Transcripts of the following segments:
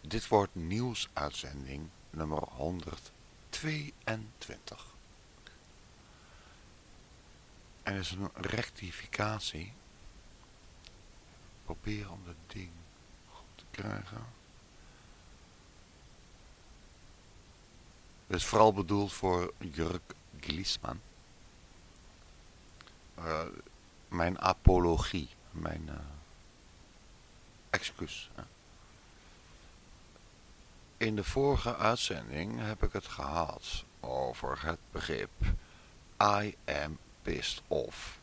Dit wordt nieuwsuitzending nummer 122. En is een rectificatie. Probeer om dat ding goed te krijgen. Het is vooral bedoeld voor Jurk Glisman. Uh, mijn apologie, mijn uh, excuus. In de vorige uitzending heb ik het gehad over het begrip I am pissed off.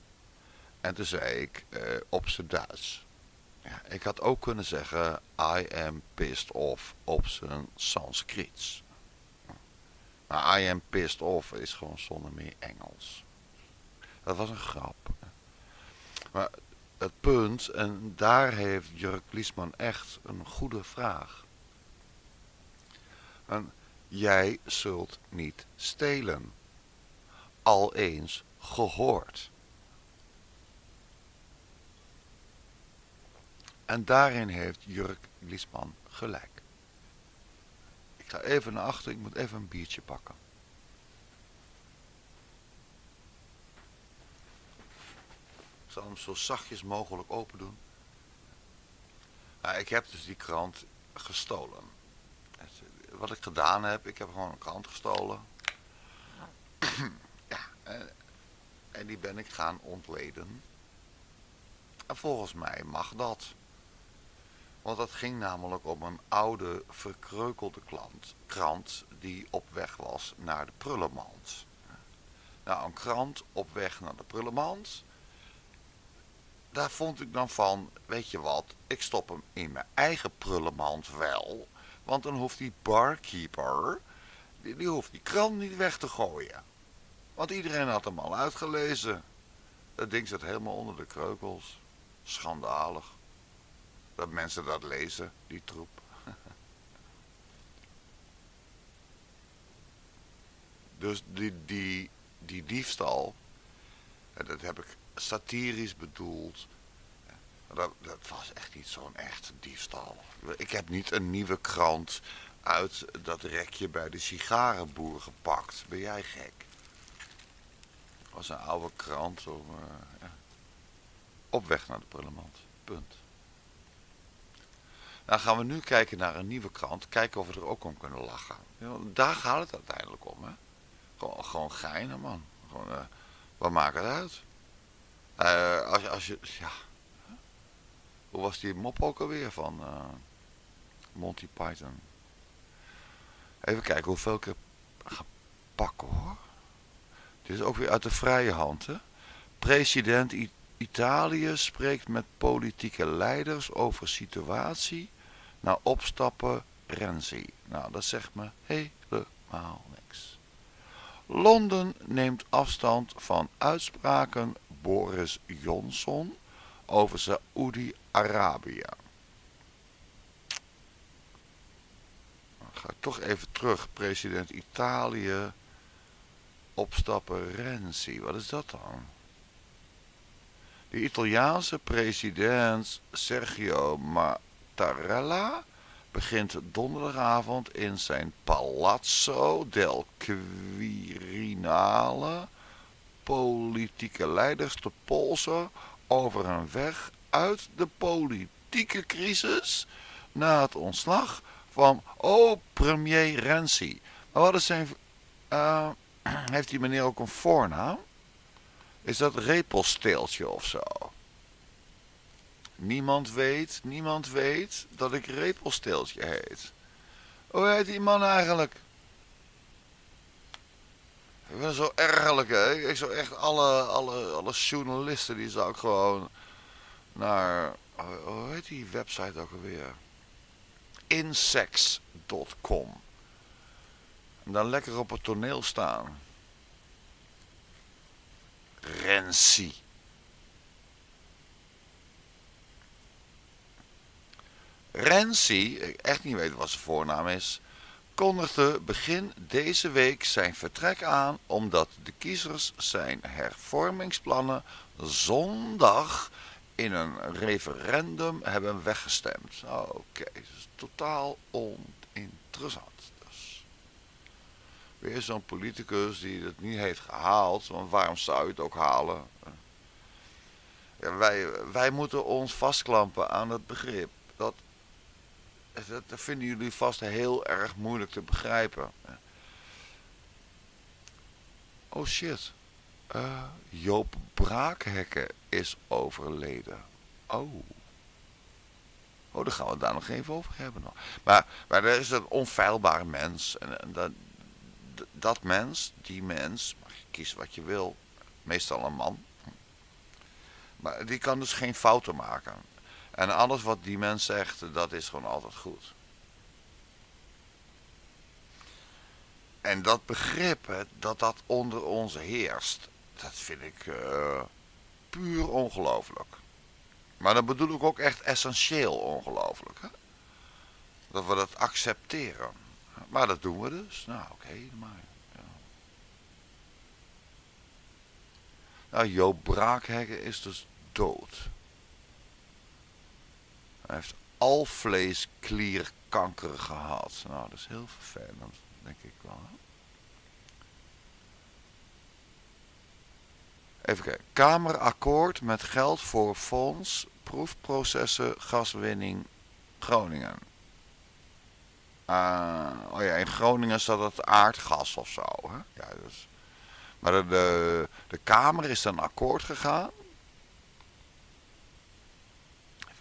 En toen zei ik uh, op zijn Duits. Ja, ik had ook kunnen zeggen I am pissed off op zijn Sanskriets. Maar I am pissed off is gewoon zonder meer Engels. Dat was een grap. Maar het punt, en daar heeft Jurk Liesman echt een goede vraag. En jij zult niet stelen. Al eens gehoord. En daarin heeft Jurk Liesman gelijk. Ik ga even naar achter, ik moet even een biertje pakken. Ik zal hem zo zachtjes mogelijk open doen. Ik heb dus die krant gestolen. Wat ik gedaan heb, ik heb gewoon een krant gestolen. ja, en die ben ik gaan ontleden. En volgens mij mag dat. Want het ging namelijk om een oude, verkreukelde klant, krant die op weg was naar de prullenmand. Nou, een krant op weg naar de prullenmand. Daar vond ik dan van, weet je wat, ik stop hem in mijn eigen prullenmand wel. Want dan hoeft die barkeeper, die, hoeft die krant niet weg te gooien. Want iedereen had hem al uitgelezen. Dat ding zit helemaal onder de kreukels. Schandalig. Dat mensen dat lezen, die troep. dus die, die, die diefstal, dat heb ik satirisch bedoeld. Dat, dat was echt niet zo'n echt diefstal. Ik heb niet een nieuwe krant uit dat rekje bij de sigarenboer gepakt. Ben jij gek? was een oude krant. Zo, uh, ja. Op weg naar de prullenmand. Punt. Dan gaan we nu kijken naar een nieuwe krant. Kijken of we er ook om kunnen lachen. Ja, daar gaat het uiteindelijk om. Hè? Gewoon, gewoon geinen, man. Gewoon, uh, wat maakt het uit? Uh, als, als je, ja. Hoe was die mop ook alweer van uh, Monty Python? Even kijken hoeveel ik ga pakken hoor. Dit is ook weer uit de vrije hand. President Italië spreekt met politieke leiders over situatie na opstappen Renzi. Nou, dat zegt me helemaal niks. Londen neemt afstand van uitspraken Boris Johnson over Saoedi-Arabië. Ga ik toch even terug. President Italië opstappen Renzi. Wat is dat dan? De Italiaanse president Sergio Mattarella begint donderdagavond in zijn Palazzo del Quirinale politieke leiders te polsen over een weg uit de politieke crisis na het ontslag van, oh, premier Renzi. Maar wat is zijn... Uh, heeft die meneer ook een voornaam? Is dat Repelsteeltje of zo? Niemand weet, niemand weet dat ik Repelsteeltje heet. Hoe heet die man eigenlijk? Ik ben zo ergerlijk, hè. Ik zou echt alle, alle, alle journalisten, die zou ik gewoon naar... Hoe heet die website ook alweer? Insex.com en dan lekker op het toneel staan. Renzi. Renzi, ik echt niet weet wat zijn voornaam is, kondigde begin deze week zijn vertrek aan omdat de kiezers zijn hervormingsplannen zondag in een referendum hebben weggestemd. Oké, dus totaal oninteressant. Dus weer zo'n politicus die het niet heeft gehaald, want waarom zou je het ook halen? Wij, wij moeten ons vastklampen aan het begrip. Dat, dat, vinden jullie vast heel erg moeilijk te begrijpen. Oh shit. Uh, Joop Braakhekken is overleden. Oh. Oh, dan gaan we daar nog even over hebben. Maar, maar er is een onfeilbare mens. En, en dat, dat mens, die mens, mag je kiezen wat je wil. Meestal een man. Maar die kan dus geen fouten maken. En alles wat die mens zegt, dat is gewoon altijd goed. En dat begrip, dat dat onder ons heerst, dat vind ik uh, puur ongelooflijk. Maar dan bedoel ik ook echt essentieel ongelooflijk. Hè? Dat we dat accepteren. Maar dat doen we dus. Nou, oké, maar. Ja. Nou, Joop Braakheggen is dus dood. Hij heeft alvleesklierkanker gehad. Nou, dat is heel vervelend, denk ik wel. Even kijken. Kamerakkoord met geld voor fonds proefprocessen gaswinning Groningen. Uh, oh ja, in Groningen staat het aardgas of zo. Hè? Ja, dus. Maar de, de, de Kamer is dan akkoord gegaan.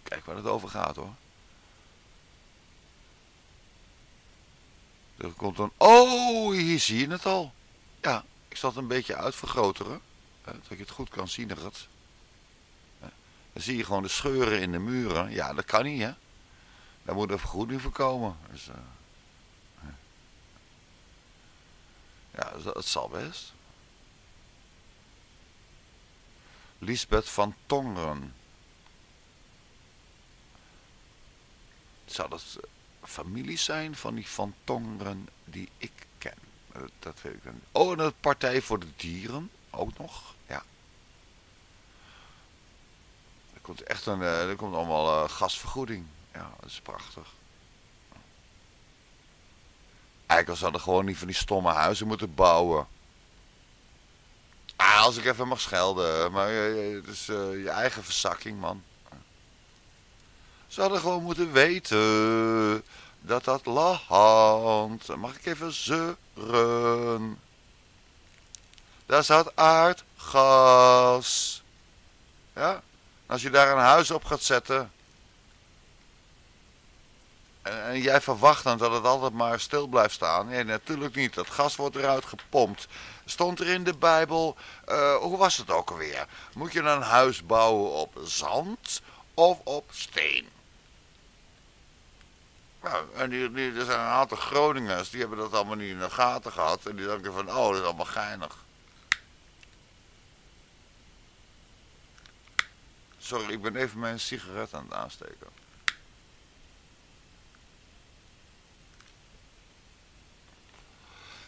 Kijken waar het over gaat hoor. Er komt een... Oh, hier zie je het al. Ja, ik zal het een beetje uitvergroteren dat je het goed kan zien. Dat, dan zie je gewoon de scheuren in de muren. Ja, dat kan niet, hè. Daar moet een vergoeding voor komen. Dus, uh, ja, dat, zal best. Lisbeth van Tongeren. Zou dat eh, familie zijn van die van Tongeren die ik ken? Dat, dat weet ik dan niet. Oh, en de Partij voor de Dieren ook nog. komt echt een, uh, er komt allemaal uh, gasvergoeding. Ja, dat is prachtig. Eigenlijk zouden gewoon niet van die stomme huizen moeten bouwen. Ah, als ik even mag schelden. Maar het is je eigen verzakking, man. Ze hadden gewoon moeten weten dat dat land... Mag ik even zeuren? Daar zat aardgas. Ja? Als je daar een huis op gaat zetten. En, jij verwacht dan dat het altijd maar stil blijft staan. Nee, natuurlijk niet. Dat gas wordt eruit gepompt. Stond er in de Bijbel. Uh, hoe was het ook alweer? Moet je een huis bouwen op zand of op steen? Nou, en die, die, er zijn een aantal Groningers. Die hebben dat allemaal niet in de gaten gehad. En die denken van, oh, dat is allemaal geinig. Sorry, ik ben even mijn sigaret aan het aansteken.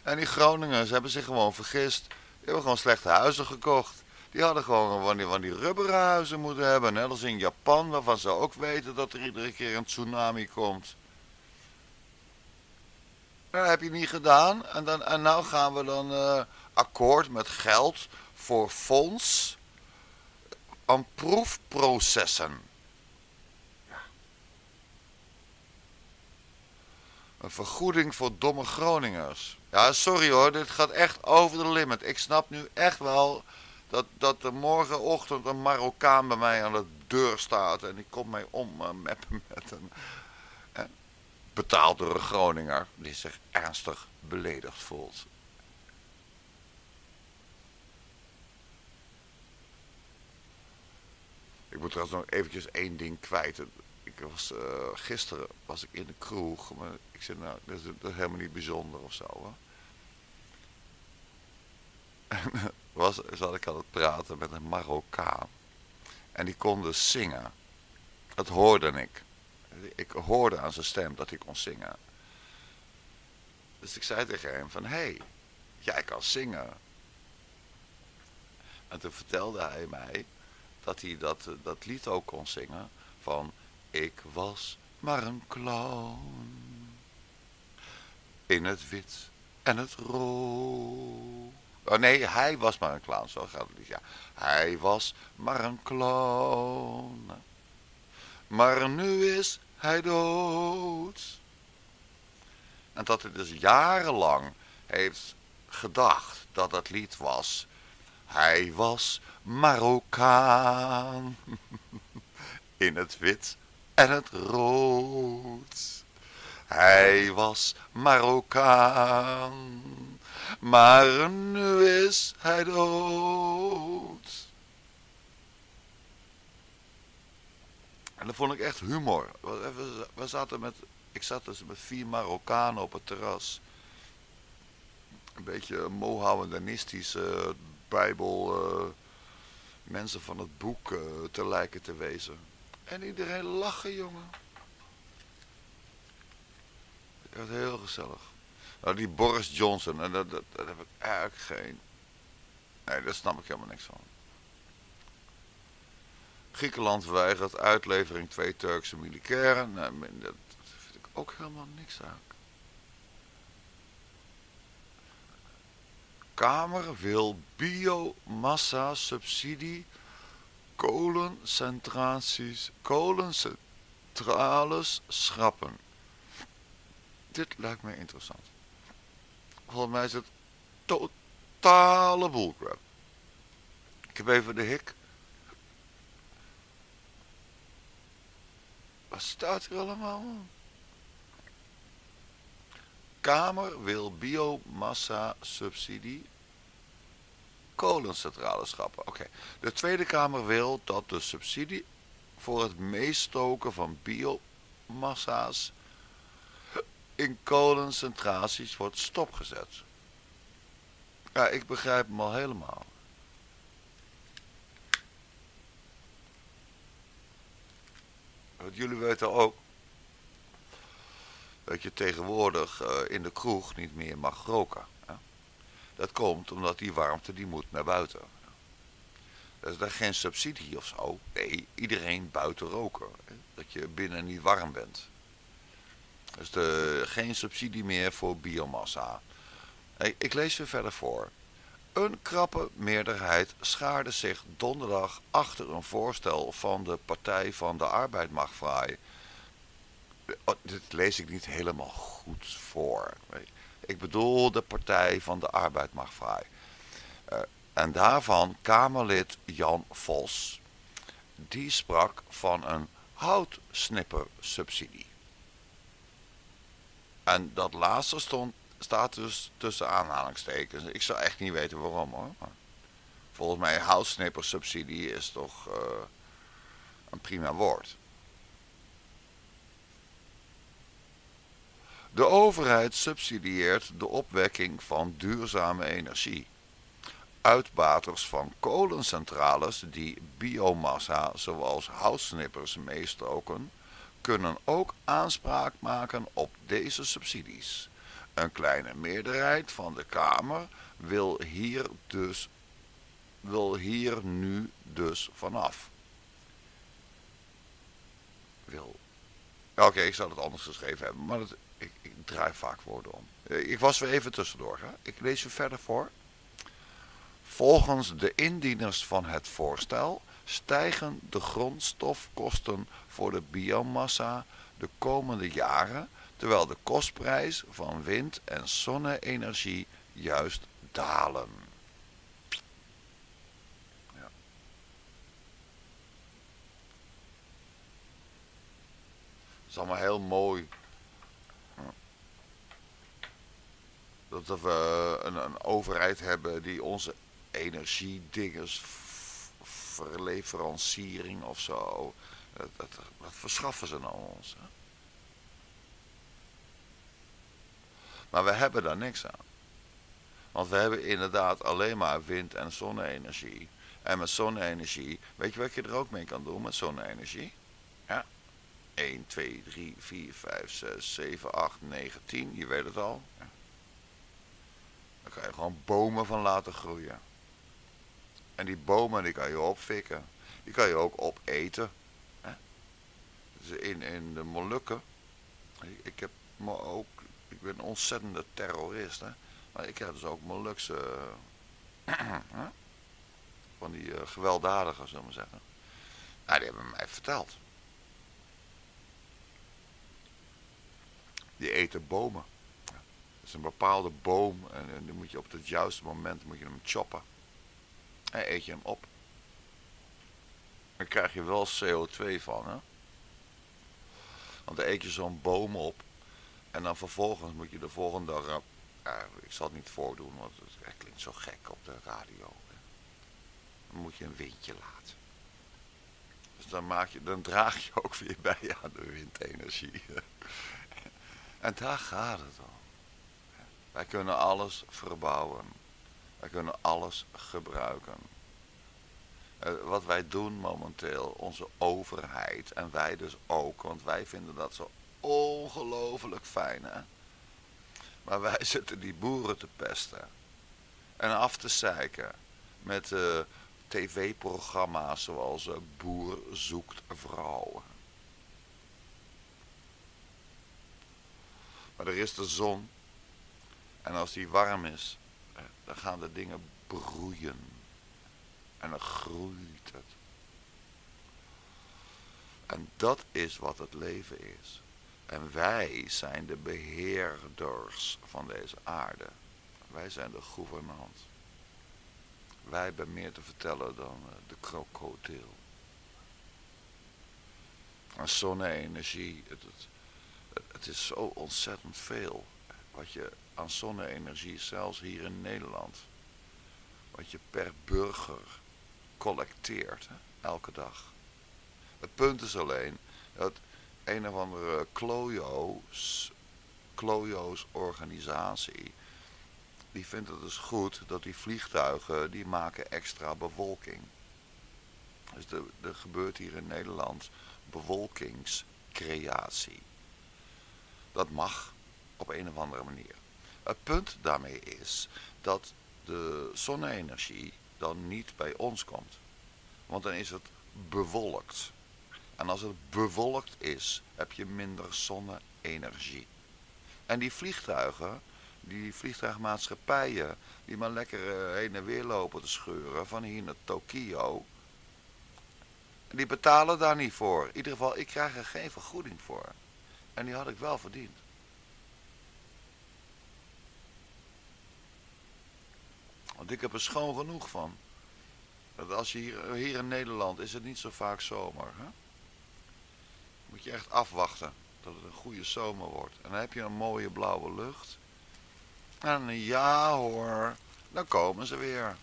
En die Groningers hebben zich gewoon vergist. Die hebben gewoon slechte huizen gekocht. Die hadden gewoon van die, van die rubberen huizen moeten hebben. Net als in Japan, waarvan ze ook weten dat er iedere keer een tsunami komt. Dat heb je niet gedaan. En, dan, en nou gaan we dan uh, akkoord met geld voor fonds aan proefprocessen. Een vergoeding voor domme Groningers. Ja, sorry hoor, dit gaat echt over de limit. Ik snap nu echt wel dat, dat er morgenochtend een Marokkaan bij mij aan de deur staat. En die komt mij om uh, met, met een... Eh, betaald door een Groninger die zich ernstig beledigd voelt. Ik moet trouwens nog eventjes één ding kwijt. Ik was, uh, gisteren was ik in de kroeg, maar ik zei nou, dat is, helemaal niet bijzonder of zo. Hè? En was, zat ik aan het praten met een Marokkaan. En die kon dus zingen. Dat hoorde ik. Ik hoorde aan zijn stem dat hij kon zingen. Dus ik zei tegen hem van, hé, hey, jij kan zingen. En toen vertelde hij mij dat hij dat, eh, dat lied ook kon zingen van Ik was maar een clown in het wit en het rood. Oh nee, hij was maar een clown, zo gaat het niet. Ja, hij was maar een clown. Maar nu is hij dood. En dat hij dus jarenlang heeft gedacht dat het lied was. Hij was Marokkaan. In het wit en het rood. Hij was Marokkaan. Maar nu is hij dood. En dat vond ik echt humor. We, zaten met, ik zat dus met vier Marokkanen op het terras. Een beetje Mohammedanistisch bijbel uh, mensen van het boek uh, te lijken te wezen. En iedereen lachen, jongen. Het was heel gezellig. Nou, die Boris Johnson, en dat, dat, dat heb ik eigenlijk geen... Nee, daar snap ik helemaal niks van. Griekenland weigert uitlevering twee Turkse militairen. Nou, dat vind ik ook helemaal niks aan. Kamer wil biomassa subsidie kolencentraties, kolencentrales schrappen. Dit lijkt mij interessant. Volgens mij is het totale bullcrap. Ik heb even de hik. Wat staat hier allemaal? Kamer wil biomassa subsidie kolencentrales schrappen. Oké. De Tweede Kamer wil dat de subsidie voor het meestoken van biomassa's in kolencentraties wordt stopgezet. Ja, ik begrijp hem al helemaal. Want jullie weten ook dat je tegenwoordig uh, in de kroeg niet meer mag roken. Hè? Dat komt omdat die warmte die moet naar buiten. Dat is daar geen subsidie of zo. Nee, iedereen buiten roken. Hè? Dat je binnen niet warm bent. Dus de, geen subsidie meer voor biomassa. Ik, ik lees je verder voor. Een krappe meerderheid schaarde zich donderdag achter een voorstel van de Partij van de Arbeid mag vrij. Oh, dit lees ik niet helemaal goed voor. Ik bedoel de Partij van de Arbeid mag vrij. Uh, en daarvan Kamerlid Jan Vos. Die sprak van een houtsnippersubsidie. En dat laatste stond, staat dus tussen aanhalingstekens. Ik zou echt niet weten waarom hoor. Volgens mij houtsnippersubsidie is toch uh, een prima woord. De overheid subsidieert de opwekking van duurzame energie. Uitbaters van kolencentrales die biomassa zoals houtsnippers meestoken, kunnen ook aanspraak maken op deze subsidies. Een kleine meerderheid van de Kamer wil hier, dus, wil hier nu dus vanaf. Wil. Oké, ik zou het anders geschreven hebben, maar ik, ik draai vaak woorden om. Eh, ik was weer even tussendoor. Hè? Ik lees je verder voor. Volgens de indieners van het voorstel stijgen de grondstofkosten voor de biomassa de komende jaren, terwijl de kostprijs van wind- en zonne-energie juist dalen. Ja. Dat is allemaal heel mooi dat we een, een overheid hebben die onze energiedingers, verleveranciering of zo, dat, dat, dat verschaffen ze nou ons. Hè? Maar we hebben daar niks aan. Want we hebben inderdaad alleen maar wind- en zonne-energie. En met zonne-energie, weet je wat je er ook mee kan doen met zonne-energie? Ja. 1, 2, 3, 4, 5, 6, 7, 8, 9, 10, je weet het al. Ja. Daar kan je gewoon bomen van laten groeien. En die bomen die kan je opfikken. die kan je ook opeten. Hè? Dus in, in de Molukken, ik, ik heb me ook, ik ben een ontzettende terrorist, maar ik heb dus ook Molukse, van die uh, gewelddadigers, zullen we zeggen. Nou, die hebben mij verteld. Die eten bomen. Is een bepaalde boom en, en dan moet je op het juiste moment moet je hem choppen. En eet je hem op. Dan krijg je wel CO2 van, hè. Want dan eet je zo'n boom op. En dan vervolgens moet je de volgende. Uh, ik zal het niet voordoen, want het, klinkt zo gek op de radio. Dan moet je een windje laten. Dus dan, maak je, dan draag je ook weer bij aan de windenergie. en daar gaat het om. Wij kunnen alles verbouwen. Wij kunnen alles gebruiken. Uh, wat wij doen momenteel, onze overheid en wij dus ook, want wij vinden dat zo ongelooflijk fijn. Hè? Maar wij zitten die boeren te pesten en af te zeiken met uh, tv-programma's zoals uh, Boer zoekt vrouwen. Maar er is de zon en als die warm is, dan gaan de dingen broeien. En dan groeit het. En dat is wat het leven is. En wij zijn de beheerders van deze aarde. Wij zijn de gouvernant. Wij hebben meer te vertellen dan eh, de krokodil. En zonne-energie, het, het, is zo ontzettend veel. Wat je aan zonne-energie, zelfs hier in Nederland, wat je per burger collecteert, elke dag. Het punt is alleen dat een of andere klojo's, organisatie, die vindt het dus goed dat die vliegtuigen, die maken extra bewolking. Dus er gebeurt hier in Nederland bewolkingscreatie. Dat mag op een of andere manier. Het punt daarmee is dat de zonne-energie dan niet bij ons komt. Want dan is het bewolkt. En als het bewolkt is, heb je minder zonne-energie. En die vliegtuigen, die vliegtuigmaatschappijen, die maar lekker eh, heen en weer lopen te scheuren van hier naar Tokio. Die betalen daar niet voor. In ieder geval, ik krijg er geen vergoeding voor. En die had ik wel verdiend. Want ik heb er schoon genoeg van. Dat als je hier, hier in Nederland is het niet zo vaak zomer. Hè? Moet je echt afwachten dat het een goede zomer wordt. En dan heb je een mooie blauwe lucht. En ja hoor, dan komen ze weer.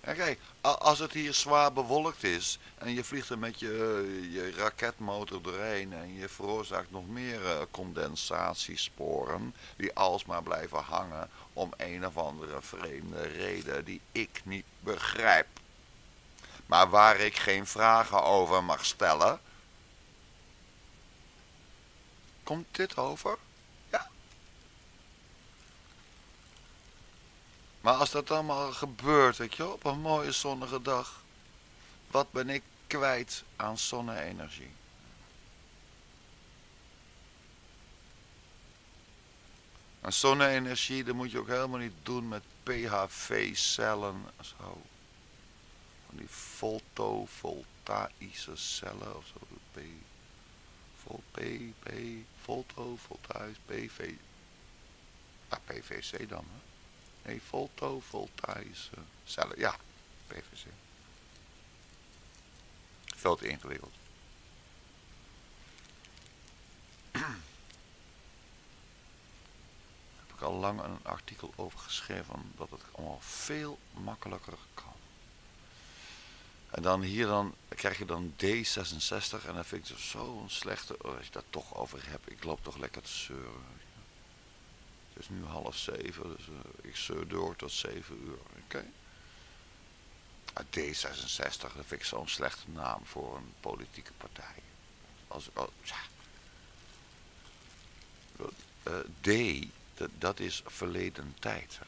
En kijk, als het hier zwaar bewolkt is en je vliegt er met je, je raketmotor doorheen en je veroorzaakt nog meer eh, condensatiesporen die alsmaar blijven hangen om een of andere vreemde reden die ik niet begrijp. Maar waar ik geen vragen over mag stellen. Komt dit over? Maar als dat allemaal gebeurt, weet je, op een mooie zonnige dag, wat ben ik kwijt aan zonne-energie? En zonne-energie, dat moet je ook helemaal niet doen met PHV-cellen zo. Van die fotovoltaïsche cellen of zo. Vol, P, P, fotovoltaïs, PV. Ah, PVC dan, hè. Nee, fotovoltaïsche cellen. Ja, PVC. Veel te ingewikkeld. heb ik al lang een artikel over geschreven dat het allemaal veel makkelijker kan. En dan hier dan krijg je dan D66 en dan vind ik zo'n slechte, oh, als je dat toch over hebt, ik loop toch lekker te zeuren. Het is nu half zeven, dus uh, ik zeur door tot zeven uur. Oké. Okay. D66, dat vind ik zo'n slechte naam voor een politieke partij. Als. Uh, D, dat, dat, is verleden tijd.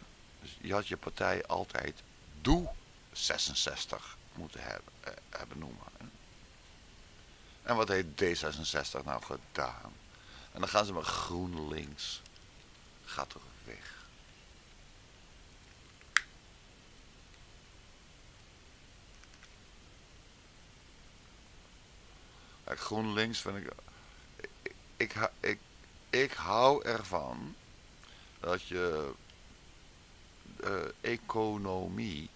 Dus je had je partij altijd Doe 66. Moeten hebben, eh, hebben noemen. En wat heeft D66 nou gedaan? En dan gaan ze met GroenLinks. Gaat toch weg. GroenLinks vind ik ik, ik, ik, ik hou ervan dat je de economie,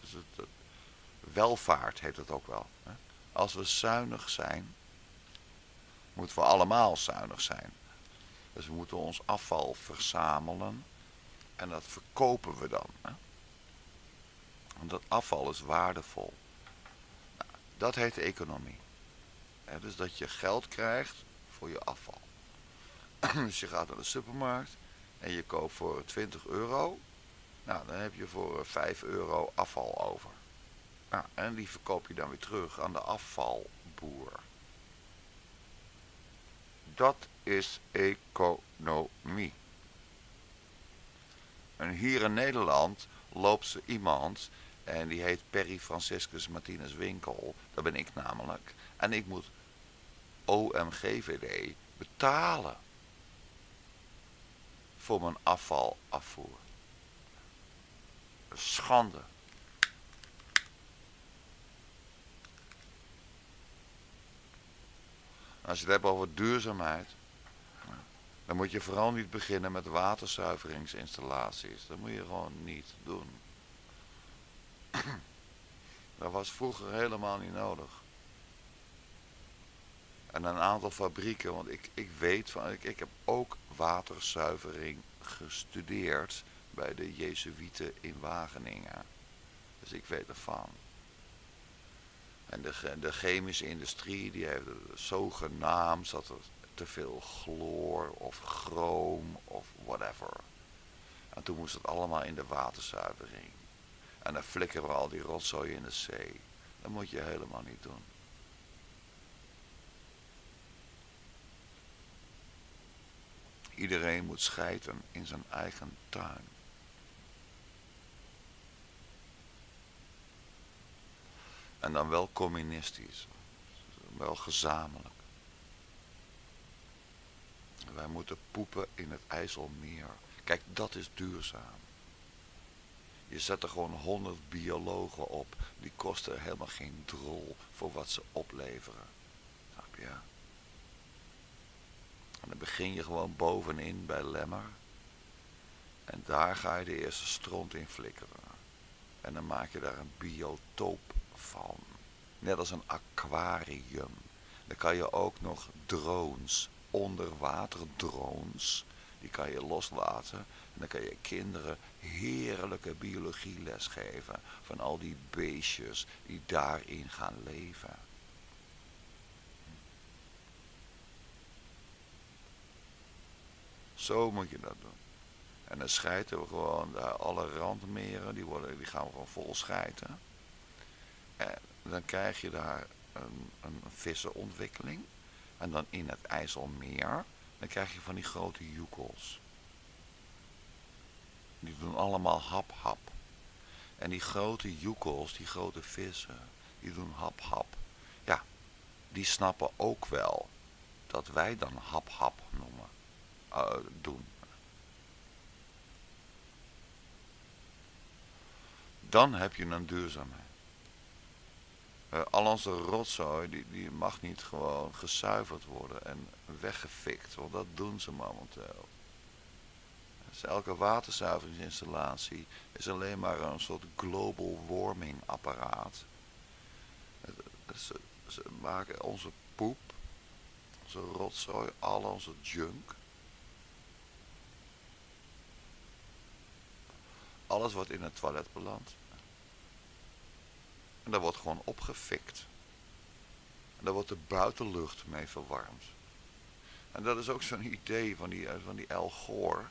dus het, welvaart heet het ook wel. Als we zuinig zijn, moeten we allemaal zuinig zijn. Dus we moeten ons afval verzamelen en dat verkopen we dan. Want dat afval is waardevol. Nou, dat heet economie. dus dat je geld krijgt voor je afval. dus je gaat naar de supermarkt en je koopt voor 20 euro. Nou, dan heb je voor 5 euro afval over. Nou, en die verkoop je dan weer terug aan de afvalboer. Dat is economie. En hier in Nederland loopt ze iemand en die heet Perry Franciscus Martinez Winkel. Dat ben ik namelijk. En ik moet OMGVD betalen voor mijn afvalafvoer. Schande. Als je het hebt over duurzaamheid, dan moet je vooral niet beginnen met waterzuiveringsinstallaties. Dat moet je gewoon niet doen. Dat was vroeger helemaal niet nodig. En een aantal fabrieken, want ik, ik weet van, ik, ik heb ook waterzuivering gestudeerd bij de Jezuïeten in Wageningen. Dus ik weet ervan. En de, de chemische industrie die heeft zogenaamd dat er te veel chloor of chroom of whatever. En toen moest het allemaal in de waterzuivering. En dan flikkeren we al die rotzooi in de zee. Dat moet je helemaal niet doen. Iedereen moet scheiden in zijn eigen tuin. En dan wel communistisch. Wel gezamenlijk. Wij moeten poepen in het IJsselmeer. Kijk, dat is duurzaam. Je zet er gewoon honderd biologen op. Die kosten helemaal geen drol voor wat ze opleveren. Snap je? En dan begin je gewoon bovenin bij Lemmer. En daar ga je de eerste stront in flikkeren. En dan maak je daar een biotoop van. Net als een aquarium. Dan kan je ook nog drones, onderwaterdrones, die kan je loslaten. En dan kan je kinderen heerlijke biologieles geven van al die beestjes die daarin gaan leven. Zo moet je dat doen. En dan schijten we gewoon daar alle randmeren, die, worden, die gaan we gewoon vol schijten. En dan krijg je daar een, een vissenontwikkeling. En dan in het IJsselmeer, dan krijg je van die grote joekels. Die doen allemaal hap-hap. En die grote joekels, die grote vissen, die doen hap-hap. Ja, die snappen ook wel dat wij dan hap-hap noemen, uh, doen. Dan heb je een duurzaamheid. Uh, al onze rotzooi, die, die mag niet gewoon gezuiverd worden en weggefikt, want dat doen ze momenteel. Dus elke waterzuiveringsinstallatie is alleen maar een soort global warming apparaat. Ze, ze maken onze poep, onze rotzooi, al onze junk. Alles wat in het toilet belandt. En dat wordt gewoon opgefikt. En daar wordt de buitenlucht mee verwarmd. En dat is ook zo'n idee van die, van die El Gore.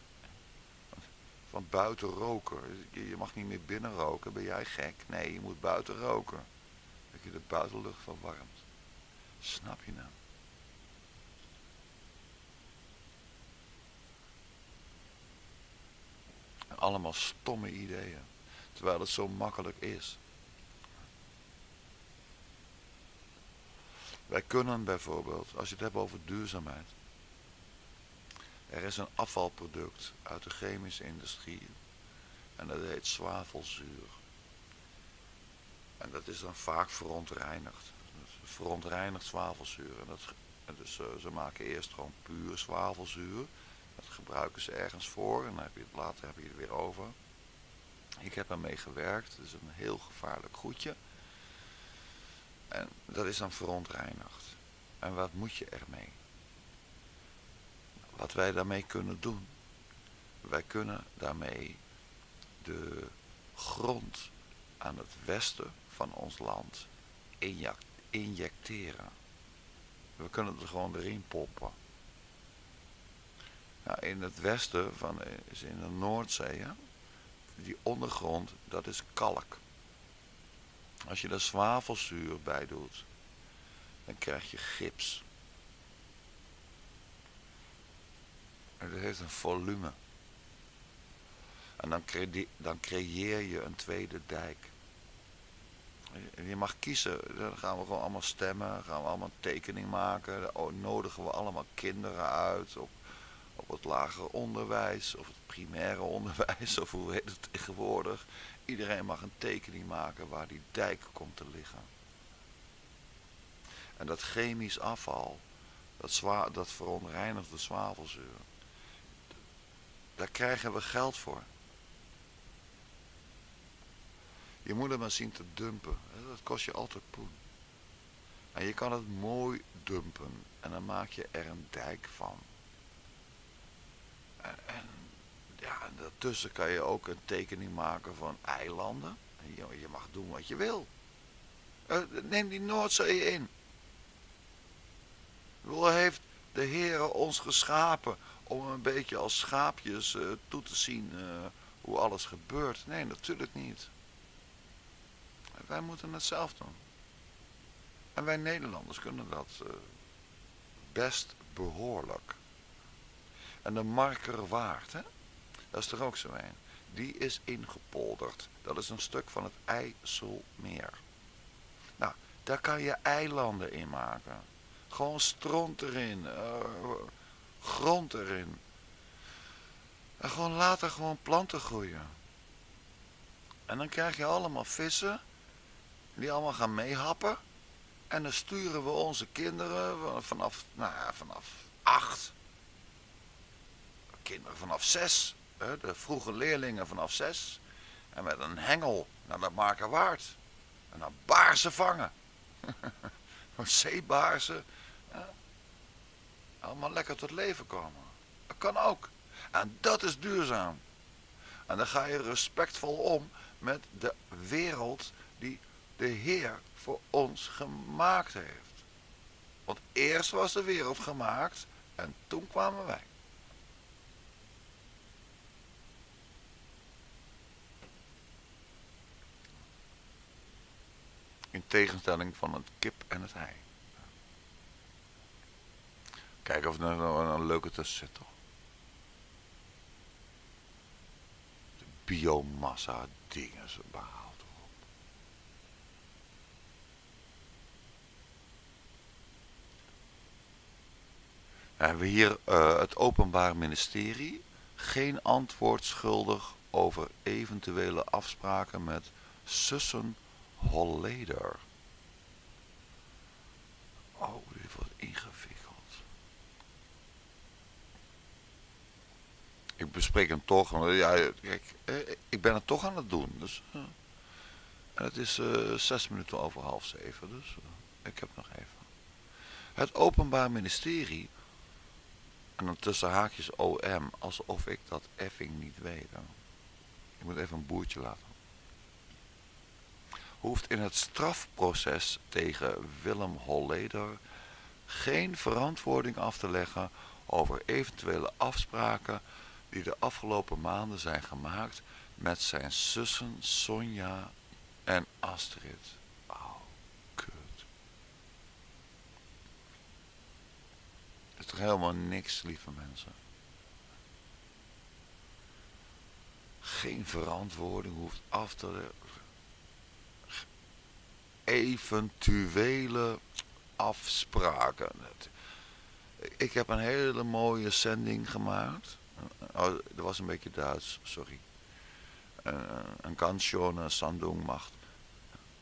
Van buiten roken. Je mag niet meer binnen roken. Ben jij gek? Nee, je moet buiten roken. Dat je de buitenlucht verwarmt. Snap je nou? allemaal stomme ideeën. Terwijl het zo makkelijk is. Wij kunnen bijvoorbeeld, als je het hebt over duurzaamheid. Er is een afvalproduct uit de chemische industrie. En dat heet zwavelzuur. En dat is dan vaak verontreinigd. Verontreinigd zwavelzuur. En dat, dus uh, ze maken eerst gewoon puur zwavelzuur. Dat gebruiken ze ergens voor. En dan heb je later heb je het weer over. Ik heb ermee gewerkt. Het is een heel gevaarlijk goedje. En dat is dan verontreinigd. En wat moet je ermee? Wat wij daarmee kunnen doen. Wij kunnen daarmee de grond aan het westen van ons land injecteren. We kunnen er gewoon erin poppen. Nou, in het westen, van, is in de Noordzee, die ondergrond, dat is kalk. Als je er zwavelzuur bij doet, dan krijg je gips. En heeft een volume. En dan, dan creëer je een tweede dijk. En je mag kiezen. Dan gaan we gewoon allemaal stemmen. gaan we allemaal een tekening maken. Dan nodigen we allemaal kinderen uit op, op het lager onderwijs. Of het primaire onderwijs. Of hoe heet het tegenwoordig. Iedereen mag een tekening maken waar die dijk komt te liggen. En dat chemisch afval. Dat, zwa dat verontreinigde zwavelzuur. Daar krijgen we geld voor. Je moet hem maar zien te dumpen. Dat kost je altijd poen. En je kan het mooi dumpen. En dan maak je er een dijk van. En, ja, en daartussen kan je ook een tekening maken van eilanden. En je, je mag doen wat je wil. Uh, neem die Noordzee in. Hoe heeft de Heer ons geschapen om een beetje als schaapjes uh, toe te zien uh, hoe alles gebeurt? Nee, natuurlijk niet. Wij moeten het zelf doen. En wij Nederlanders kunnen dat best behoorlijk. En de Markerwaard, hè? dat is er ook zo een. Die is ingepolderd. Dat is een stuk van het IJsselmeer. Nou, daar kan je eilanden in maken. Gewoon stront erin, uh, grond erin. En gewoon later gewoon planten groeien. En dan krijg je allemaal vissen die allemaal gaan meehappen. En dan sturen we onze kinderen vanaf, nou ja, vanaf acht. Kinderen vanaf zes. De vroege leerlingen vanaf zes. En met een hengel naar de Markerwaard. En dan baarsen vangen. Zeebaarsen. Ja. Allemaal lekker tot leven komen. Dat kan ook. En dat is duurzaam. En dan ga je respectvol om met de wereld die de Heer voor ons gemaakt heeft. Want eerst was de wereld gemaakt en toen kwamen wij. In tegenstelling van het kip en het ei. Kijken of er nou een leuke tussen zit toch. De biomassa dingen ze behaald. hebben we hier uh, het Openbaar Ministerie geen antwoord schuldig over eventuele afspraken met Sussen Holleder. Oh, dit wordt ingewikkeld. Ik bespreek hem toch. Ja, kijk, eh, ik ben het toch aan het doen. Dus, uh, en het is uh, zes minuten over half zeven. Dus ik heb nog even. Het Openbaar Ministerie en dan tussen haakjes OM, alsof ik dat effing niet weet. Ik moet even een boertje laten. Hoeft in het strafproces tegen Willem Holleder geen verantwoording af te leggen over eventuele afspraken die de afgelopen maanden zijn gemaakt met zijn zussen Sonja en Astrid. is toch helemaal niks, lieve mensen. Geen verantwoording hoeft af te leggen. Eventuele afspraken. Ik heb een hele mooie zending gemaakt. Oh, dat was een beetje Duits, sorry. Een Kantione Sandung macht.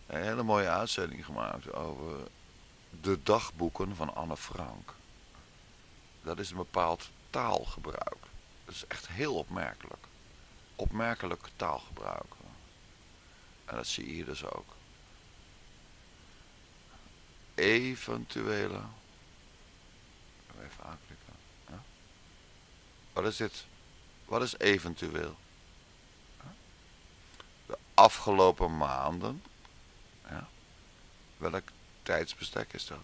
Een hele mooie uitzending gemaakt over de dagboeken van Anne Frank. Dat is een bepaald taalgebruik. Dat is echt heel opmerkelijk. Opmerkelijk taalgebruik. En dat zie je hier dus ook. Eventuele. Even aanklikken. Ja. Wat is dit? Wat is eventueel? De afgelopen maanden. Ja. Welk tijdsbestek is dat?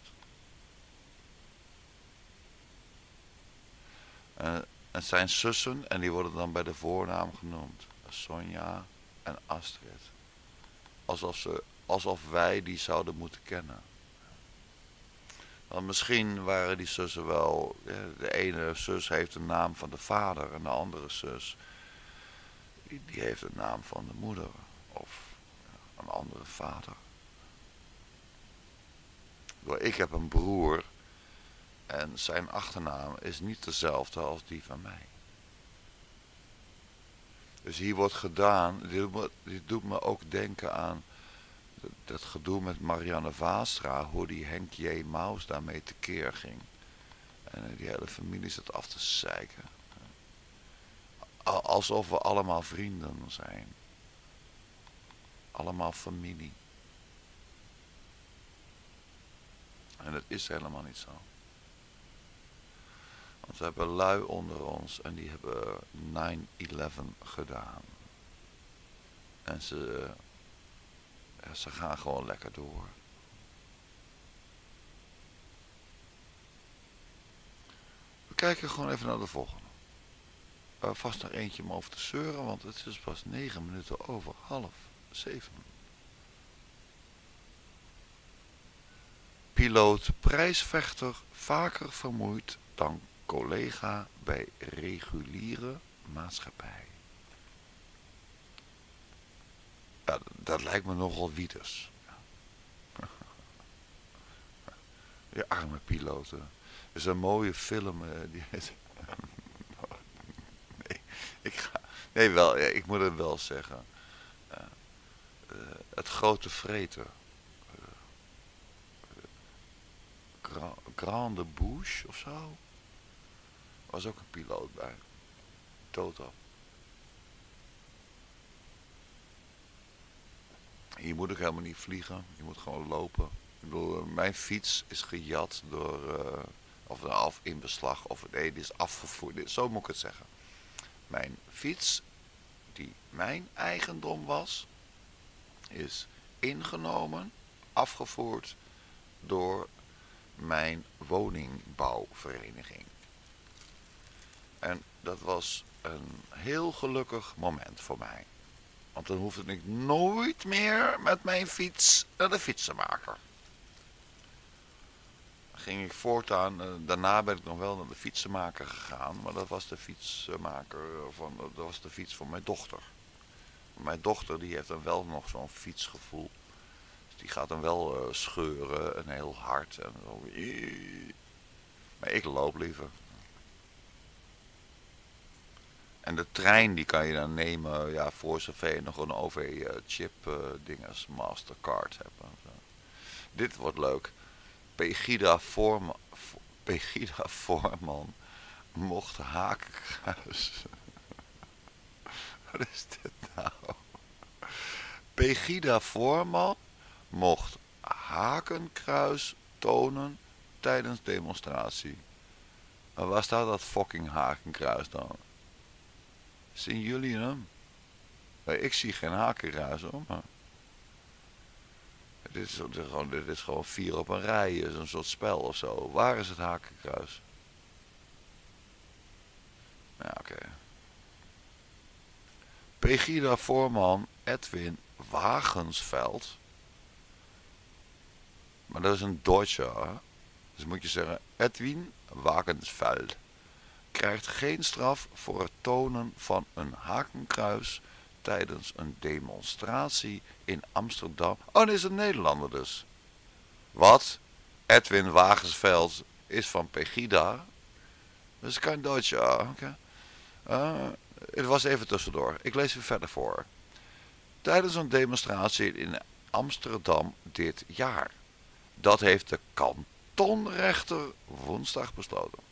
Uh, het zijn zussen en die worden dan bij de voornaam genoemd. Sonja en Astrid. Alsof, ze, alsof wij die zouden moeten kennen. Want misschien waren die zussen wel... De ene zus heeft de naam van de vader en de andere zus... Die, die heeft de naam van de moeder. Of een andere vader. Ik heb een broer en zijn achternaam is niet dezelfde als die van mij. Dus hier wordt gedaan, dit, doet me ook denken aan dat gedoe met Marianne Vaastra, hoe die Henk J. Maus daarmee tekeer ging. En die hele familie zat af te zeiken. Alsof we allemaal vrienden zijn. Allemaal familie. En dat is helemaal niet zo. Want we hebben lui onder ons en die hebben 9-11 gedaan. En ze, ze gaan gewoon lekker door. We kijken gewoon even naar de volgende. Uh, vast nog eentje om over te zeuren, want het is pas 9 minuten over half 7. Piloot prijsvechter vaker vermoeid dan collega bij reguliere maatschappij. Ja, dat lijkt me nogal wieters. Je arme piloten. Het is een mooie film. Uh, die nee, ik ga, nee, wel, ja, ik moet het wel zeggen. Uh, uh, het grote vreten. Grande Bouche of zo was ook een piloot bij. Toto. Hier moet ik helemaal niet vliegen. Je moet gewoon lopen. Eh, mijn fiets is gejat door... Uh, of af in beslag. Of nee, die is afgevoerd. Zo moet ik het zeggen. Mijn fiets, die mijn eigendom was... is ingenomen, afgevoerd door mijn woningbouwvereniging. En dat was een heel gelukkig moment voor mij. Want dan hoefde ik nooit meer met mijn fiets naar de fietsenmaker. Ging ik voortaan, eh, daarna ben ik nog wel naar de fietsenmaker gegaan. Maar dat was de fietsenmaker van, dat was de fiets van mijn dochter. Mijn dochter die heeft dan wel nog zo'n fietsgevoel. Dus die gaat dan wel scheuren en heel hard. Maar ik loop liever. En de trein die kan je dan nemen, ja, voor zover je nog een OV-chip uh, dinges, Mastercard hebt. Dit wordt leuk. Pegida, Voorman, Pegida Voorman mocht hakenkruis. Wat is dit nou? Pegida Voorman mocht hakenkruis tonen tijdens demonstratie. Waar staat dat fucking hakenkruis dan? Zien jullie hem? Ik zie geen hakenkruis hoor. Maar... Dit is, gewoon, dit is gewoon vier op een rij, een soort spel of zo. Waar is het hakenkruis? Ja, oké. Okay. Pegida Voorman Edwin Wagensveld. Maar dat is een Duitser. Dus moet je zeggen Edwin Wagensveld krijgt geen straf voor het tonen van een hakenkruis tijdens een demonstratie in Amsterdam. Oh, is een Nederlander dus. Wat? Edwin Wagensveld is van Pegida. Dat is kein Deutscher. Okay. Uh, het was even tussendoor. Ik lees weer verder voor. Tijdens een demonstratie in Amsterdam dit jaar. Dat heeft de kantonrechter woensdag besloten.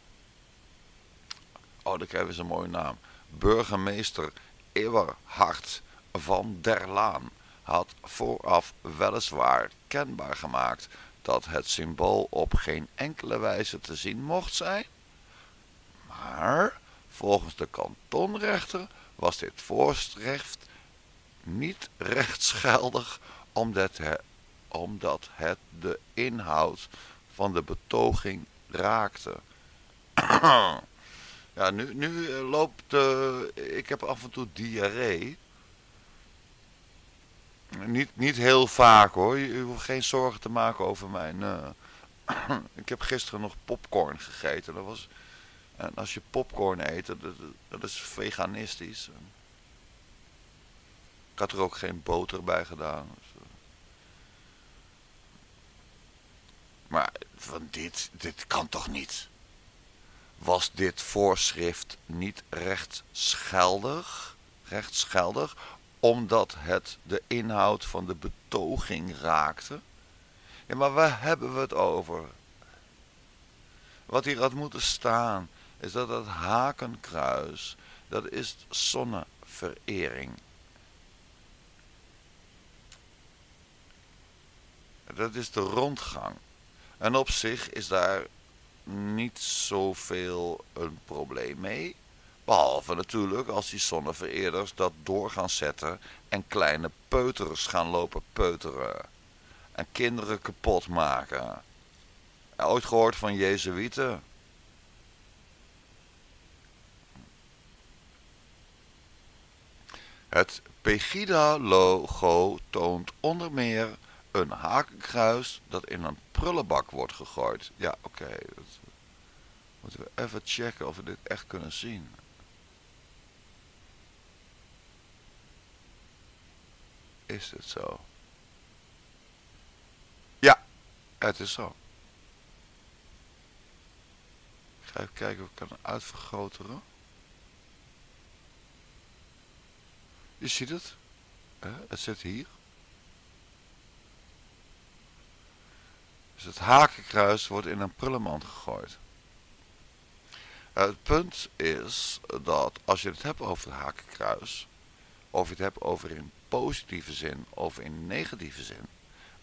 Oh, dan krijgen ze een mooie naam. Burgemeester Eberhard van der Laan had vooraf weliswaar kenbaar gemaakt dat het symbool op geen enkele wijze te zien mocht zijn. Maar volgens de kantonrechter was dit voorschrift niet rechtsgeldig omdat het, omdat het de inhoud van de betoging raakte. ja, nu, nu eh, loopt de... Ik heb af en toe diarree. Niet, niet heel vaak hoor. U hoeft geen zorgen te maken over mijn... Uh, ik heb gisteren nog popcorn gegeten. Dat was... En als je popcorn eet, dat, dat is veganistisch. Ik had er ook geen boter bij gedaan. Dus, eh. Maar van dit, dit kan toch niet? Was dit voorschrift niet rechtsgeldig? Rechtsgeldig, omdat het de inhoud van de betoging raakte? Ja, maar waar hebben we het over? Wat hier had moeten staan, is dat het hakenkruis, dat is zonneverering. Dat is de rondgang. En op zich is daar niet zoveel een probleem mee. Behalve natuurlijk als die zonnevereerders dat door gaan zetten en kleine peuters gaan lopen peuteren. En kinderen kapot maken. Ooit gehoord van Jezuïeten? Het Pegida-logo toont onder meer een hakenkruis dat in een prullenbak wordt gegooid. Ja, oké. Moeten we even checken of we dit echt kunnen zien. Is het zo? Ja, het is zo. Ik ga even kijken of ik kan uitvergroteren. Je ziet het. Het zit hier. Dus het hakenkruis wordt in een prullenmand gegooid. Het punt is dat als je het hebt over het hakenkruis, of je het hebt over in positieve zin of in negatieve zin,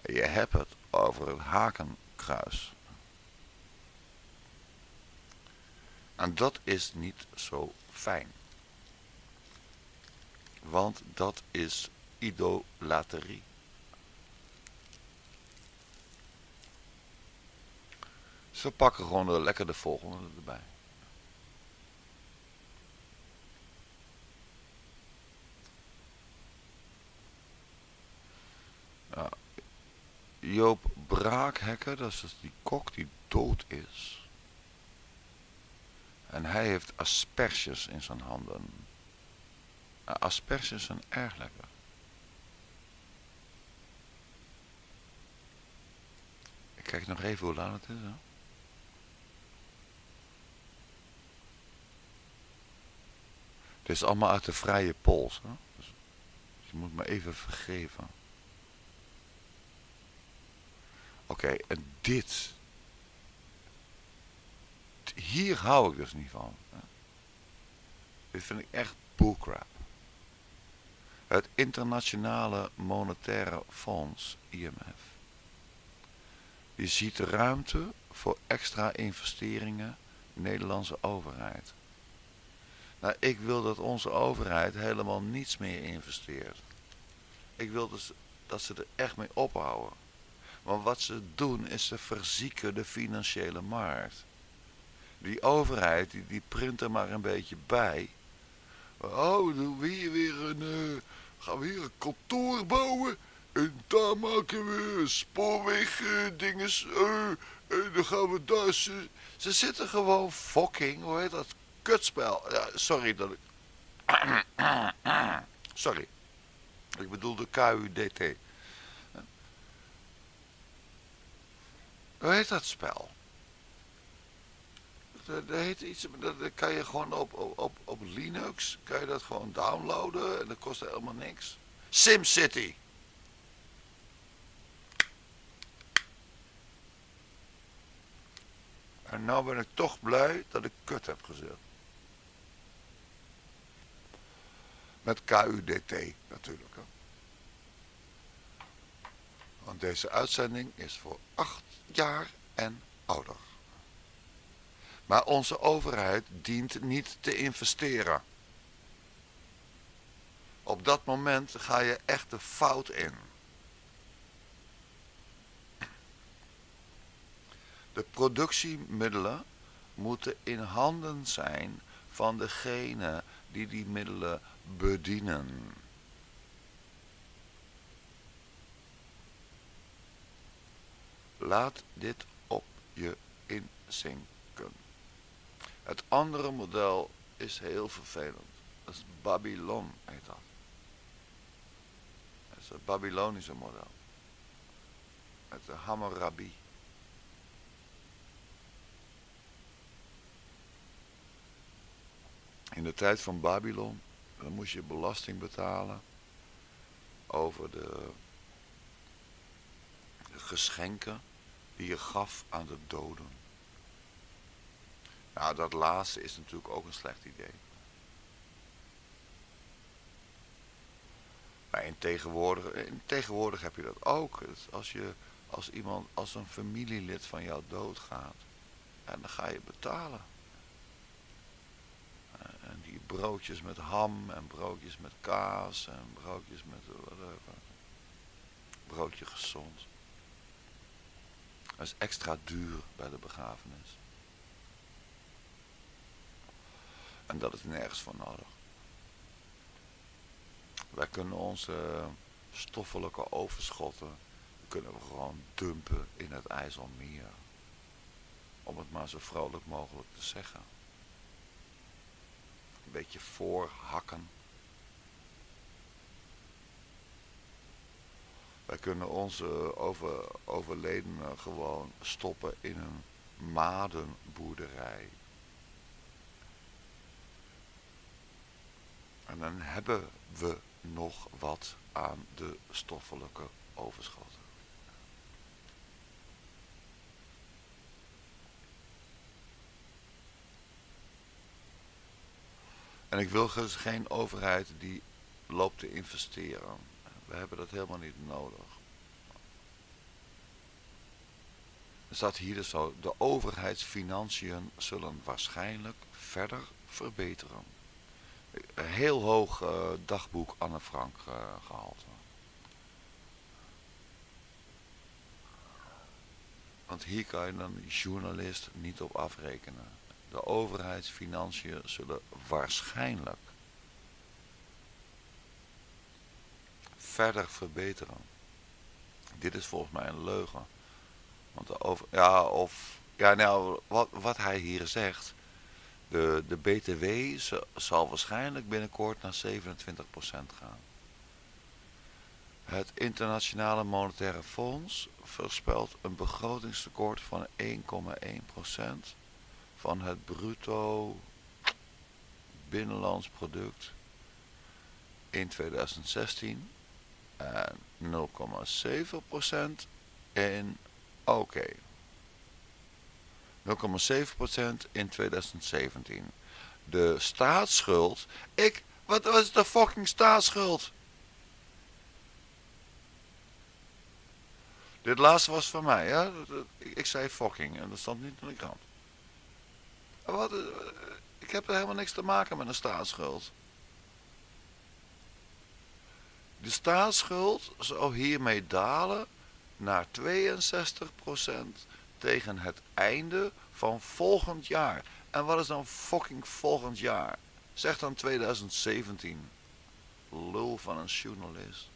je hebt het over het hakenkruis. En dat is niet zo fijn. Want dat is idolaterie. Dus we pakken gewoon de, lekker de volgende erbij. Ja, Joop Braakhekker, dat is dus die kok die dood is. En hij heeft asperges in zijn handen. Asperges zijn erg lekker. Ik kijk nog even hoe laat het is. Hè? Het is allemaal uit de vrije pols. Hè? Dus je moet me even vergeven. Oké, en dit. Hier hou ik dus niet van. Dit vind ik echt bullcrap. Het Internationale Monetaire Fonds, IMF. Die ziet ruimte voor extra investeringen Nederlandse overheid. Nou, ik wil dat onze overheid helemaal niets meer investeert. Ik wil dus dat ze er echt mee ophouden. Want wat ze doen is ze verzieken de financiële markt. Die overheid die, die print er maar een beetje bij. Oh, doen we hier weer een, uh, gaan we hier een kantoor bouwen. En daar maken we spoorweg uh, dinges. Uh, en dan gaan we daar... Ze, ze zitten gewoon fucking, hoe heet dat, kutspel. Ja, sorry dat ik... sorry. Ik bedoel de KUDT. Hoe heet dat spel? Dat, dat heet iets, dat, dat kan je gewoon op, op, op Linux, kan je dat gewoon downloaden en dat kost helemaal niks. SimCity. En nou ben ik toch blij dat ik kut heb gezet. Met KUDT natuurlijk. Want deze uitzending is voor acht jaar en ouder. Maar onze overheid dient niet te investeren. Op dat moment ga je echt de fout in. De productiemiddelen moeten in handen zijn van degene die die middelen bedienen. Laat dit op je inzinken. Het andere model is heel vervelend. Dat is Babylon, heet dat. Dat is het Babylonische model. De Hammurabi. In de tijd van Babylon dan moest je belasting betalen over de, geschenken die je gaf aan de doden. Nou, dat laatste is natuurlijk ook een slecht idee. Maar in tegenwoordig, in tegenwoordig heb je dat ook. als, je, als iemand, als een familielid van jou doodgaat, dan ga je betalen broodjes met ham en broodjes met kaas en broodjes met whatever. Broodje gezond. Dat is extra duur bij de begrafenis. En dat is nergens voor nodig. Wij kunnen onze stoffelijke overschotten kunnen we gewoon dumpen in het IJsselmeer. Om het maar zo vrolijk mogelijk te zeggen een beetje voorhakken. Wij kunnen onze over, overledenen gewoon stoppen in een madenboerderij. En dan hebben we nog wat aan de stoffelijke overschotten. En ik wil dus geen overheid die loopt te investeren. We hebben dat helemaal niet nodig. Er staat hier dus zo, de overheidsfinanciën zullen waarschijnlijk verder verbeteren. Heel hoog uh, dagboek Anne Frank uh, gehaald. Want hier kan je een journalist niet op afrekenen de overheidsfinanciën zullen waarschijnlijk verder verbeteren. Dit is volgens mij een leugen. Want de over, ja, of, ja, nou, wat, wat hij hier zegt, de, de BTW zal waarschijnlijk binnenkort naar 27% gaan. Het Internationale Monetaire Fonds voorspelt een begrotingstekort van 1,1% van het bruto binnenlands product in 2016 en 0,7% in oké. 0,7% in 2017. De staatsschuld. Ik, wat was de fucking staatsschuld? Dit laatste was van mij, ja? Ik zei fucking en dat stond niet in de krant. Wat, eh, ik heb er helemaal niks te maken met een staatsschuld. De staatsschuld zou hiermee dalen naar 62% tegen het einde van volgend jaar. En wat is dan fucking volgend jaar? Zeg dan 2017. Lul van een journalist.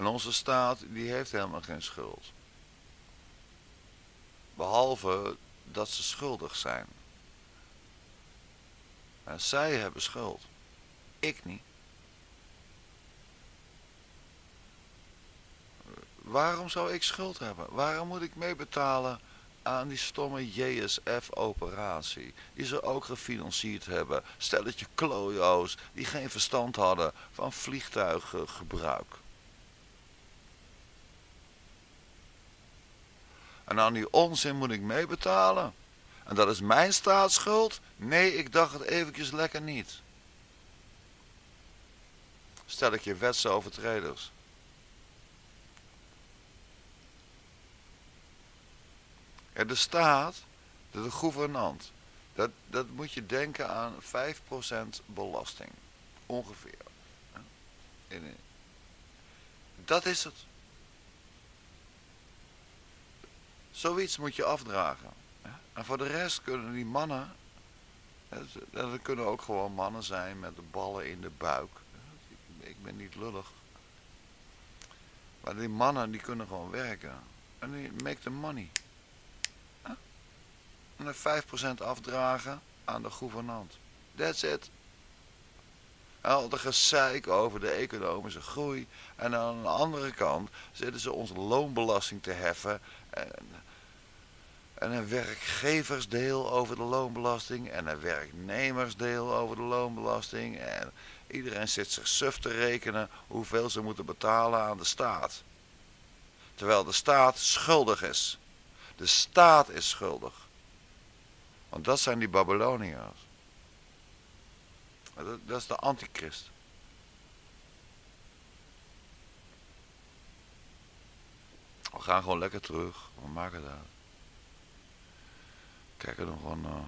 En onze staat die heeft helemaal geen schuld. Behalve dat ze schuldig zijn. En zij hebben schuld. Ik niet. waarom zou ik schuld hebben? Waarom moet ik meebetalen aan die stomme JSF-operatie? Die ze ook gefinancierd hebben. Stelletje klojo's die geen verstand hadden van vliegtuiggebruik. En aan die onzin moet ik meebetalen. En dat is mijn staatsschuld? Nee, ik dacht het eventjes lekker niet. Stel ik je wetsovertreders. Ja, de staat, de, gouvernant, dat, dat moet je denken aan 5% belasting. Ongeveer. Dat is het. Zoiets moet je afdragen. En voor de rest kunnen die mannen, dat kunnen ook gewoon mannen zijn met de ballen in de buik. Ik ben niet lullig. Maar die mannen die kunnen gewoon werken. En die make the money. En 5% afdragen aan de gouvernant. That's it. Al de gezeik over de economische groei. En aan de andere kant zitten ze onze loonbelasting te heffen. En, en een werkgeversdeel over de loonbelasting. En een werknemersdeel over de loonbelasting. En iedereen zit zich suf te rekenen hoeveel ze moeten betalen aan de staat. Terwijl de staat schuldig is. De staat is schuldig. Want dat zijn die Babyloniërs. Dat, dat is de antichrist. We gaan gewoon lekker terug. We maken dat. Kijk er nog gewoon. Uh...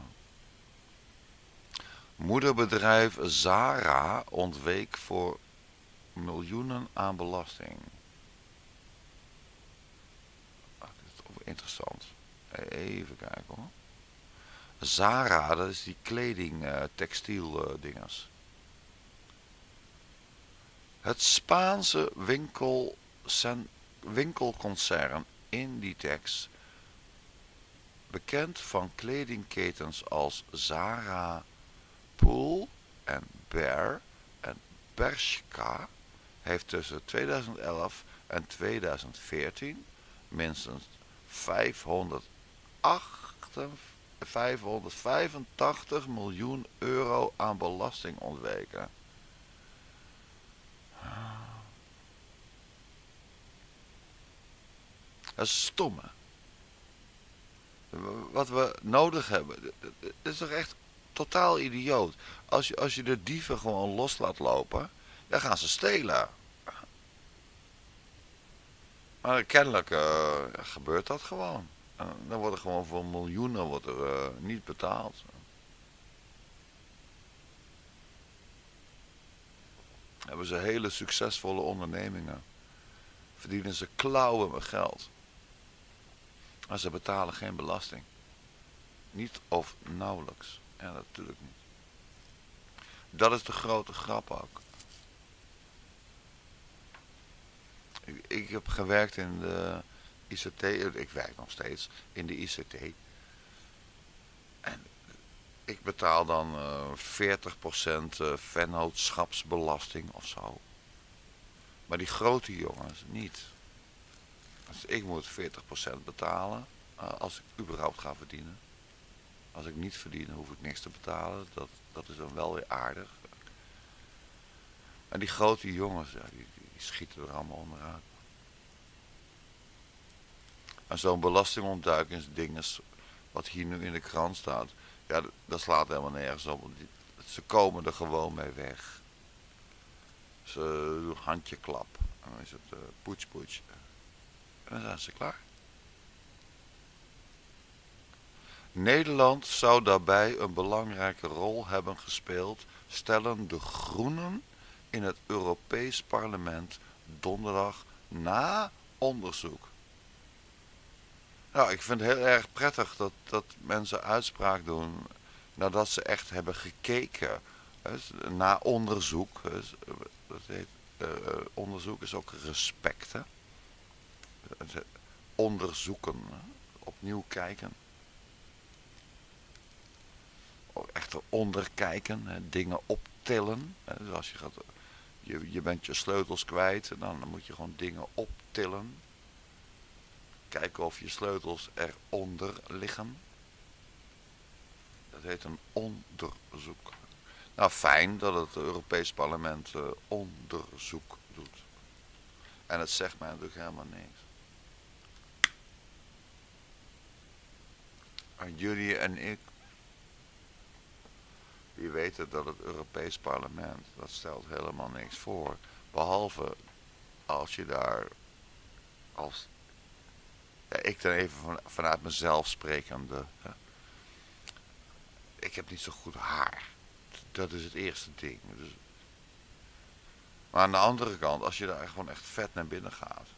Moederbedrijf Zara ontweek voor miljoenen aan belasting. Ah, dit is interessant. Even kijken hoor. Zara, dat is die kleding, uh, textiel uh, dingers. Het Spaanse winkel, winkelconcern Inditex, bekend van kledingketens als Zara, Pool en Bear en Bershka, heeft tussen 2011 en 2014 minstens 548 585 miljoen euro aan belasting ontweken. Dat stomme. Wat we nodig hebben, dat is toch echt totaal idioot. Als je, als je de dieven gewoon los laat lopen, dan gaan ze stelen. Maar kennelijk uh, gebeurt dat gewoon. dan wordt er gewoon voor miljoenen wordt er, uh, niet betaald. Hebben ze hele succesvolle ondernemingen. Verdienen ze klauwen met geld. Maar ze betalen geen belasting. Niet of nauwelijks. Ja, natuurlijk niet. Dat is de grote grap ook. Ik, ik heb gewerkt in de ICT, ik werk nog steeds in de ICT. En ik betaal dan uh, 40% vennootschapsbelasting of zo. Maar die grote jongens niet. Dus ik moet 40% betalen uh, als ik überhaupt ga verdienen. Als ik niet verdien, hoef ik niks te betalen. Dat, dat is dan wel weer aardig. En die grote jongens, die, schieten er allemaal onderuit. En zo'n belastingontduikingsding wat hier nu in de krant staat, ja, dat slaat helemaal nergens op. Ze komen er gewoon mee weg. Ze doen handje klap. En dan is het uh, poets poets. En dan zijn ze klaar. Nederland zou daarbij een belangrijke rol hebben gespeeld, stellen de Groenen in het Europees Parlement donderdag na onderzoek. Nou, ik vind het heel erg prettig dat, dat mensen uitspraak doen nadat ze echt hebben gekeken. na onderzoek. Uh, onderzoek is ook respect. Hè? Onderzoeken. Opnieuw kijken. Echt eronder kijken. Hè? Dingen optillen. Dus als je, gaat, je, je bent je sleutels kwijt. Dan, moet je gewoon dingen optillen. kijken of je sleutels eronder liggen. Dat heet een onderzoek. Nou, fijn dat het Europees Parlement uh, onderzoek doet. En het zegt mij natuurlijk helemaal niks. En jullie en ik, die weten dat het Europees Parlement, dat stelt helemaal niks voor. Behalve als je daar als ja, ik dan even van, vanuit mezelf sprekende. Hè. Ik heb niet zo goed haar. Dat is het eerste ding. Dus, maar aan de andere kant, als je daar gewoon echt vet naar binnen gaat,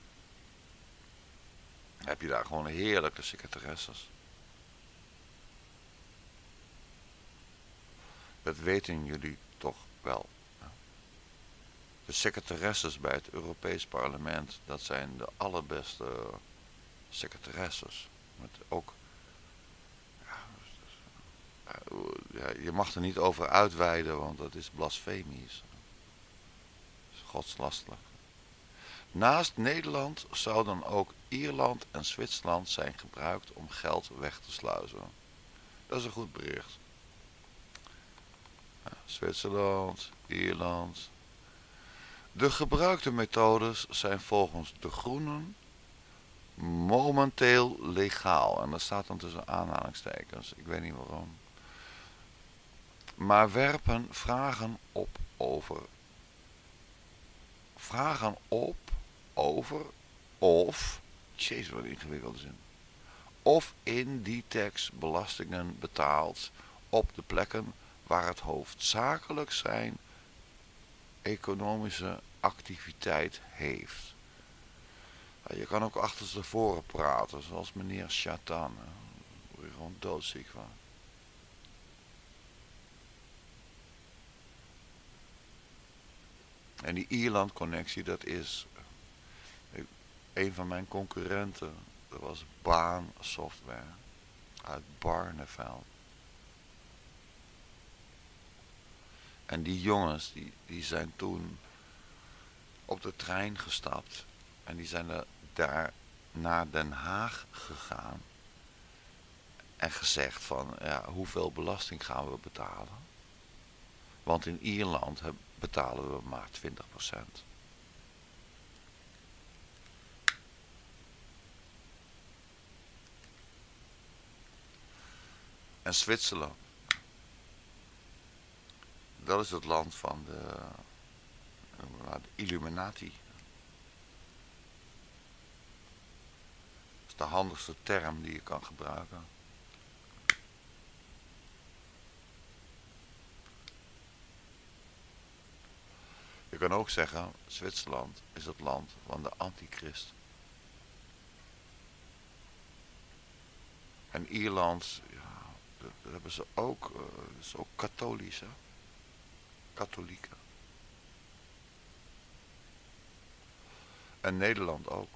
heb je daar gewoon heerlijke secretaresses. Dat weten jullie toch wel. De secretaresses bij het Europees Parlement, dat zijn de allerbeste secretaresses. Met ook, ja, je mag er niet over uitweiden, want dat is blasfemisch. Dat is. Naast Nederland zouden ook Ierland en Zwitserland zijn gebruikt om geld weg te sluizen. Dat is een goed bericht. Zwitserland, Ierland. De gebruikte methodes zijn volgens de Groenen momenteel legaal. En dat staat dan tussen aanhalingstekens. Ik weet niet waarom. Maar werpen vragen op over. Vragen op over of. Jezus, wat ingewikkelde zin. Of in die tekst belastingen betaalt op de plekken waar het hoofdzakelijk zijn economische activiteit heeft. Je kan ook achter ze voren praten, zoals meneer Chatan. Daar word gewoon doodziek van. En die Ierland-connectie, dat is een van mijn concurrenten. Dat was Baan Software uit Barneveld. En die jongens, die, die zijn toen op de trein gestapt. En die zijn er daar naar Den Haag gegaan en gezegd van ja, hoeveel belasting gaan we betalen? Want in Ierland betalen we maar 20%. En Zwitserland. Dat is het land van de, de Illuminati. is de handigste term die je kan gebruiken. Je kan ook zeggen, Zwitserland is het land van de antichrist. En Ierland, ja, dat hebben ze ook, uh, is ook katholisch? Katholieken. En Nederland ook.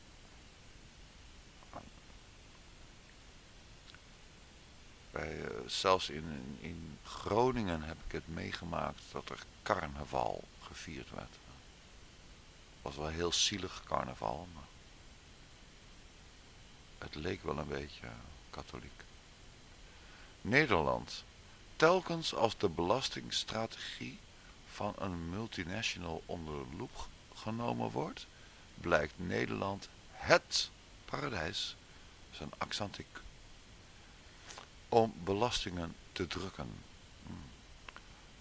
Bij, uh, zelfs in, in Groningen heb ik het meegemaakt dat er carnaval gevierd werd. Het was wel heel zielig carnaval, maar het leek wel een beetje katholiek. Nederland. Telkens als de belastingstrategie van een multinational onder loep genomen wordt, blijkt Nederland het paradijs. Zijn accent ik om belastingen te drukken.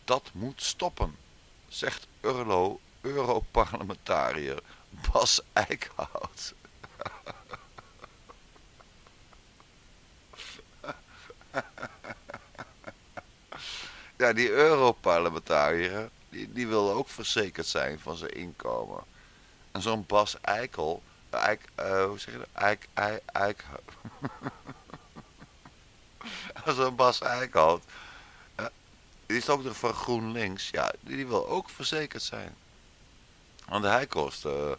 Dat moet stoppen, zegt Urlo, Europarlementariër Bas Eickhout. ja, die Europarlementariër, die, wil ook verzekerd zijn van zijn inkomen. En zo'n Bas Eikel, Eik, uh, hoe zeg je dat? Eik, Eik, Eik, zo'n Bas Eickhout. die is ook nog van GroenLinks. Ja, die wil ook verzekerd zijn. Want hij kost uh,